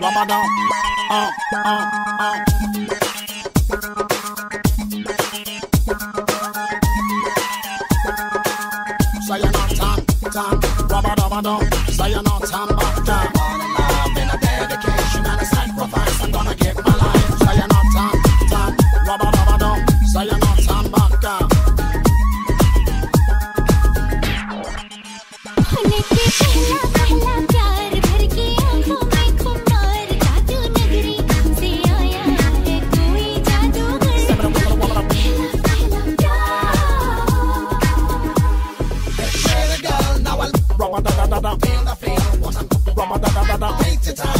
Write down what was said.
Rabadon. Uh, uh, uh. Say you're not tam, tam, rabadabadon. Say you're not tam, tam. your time.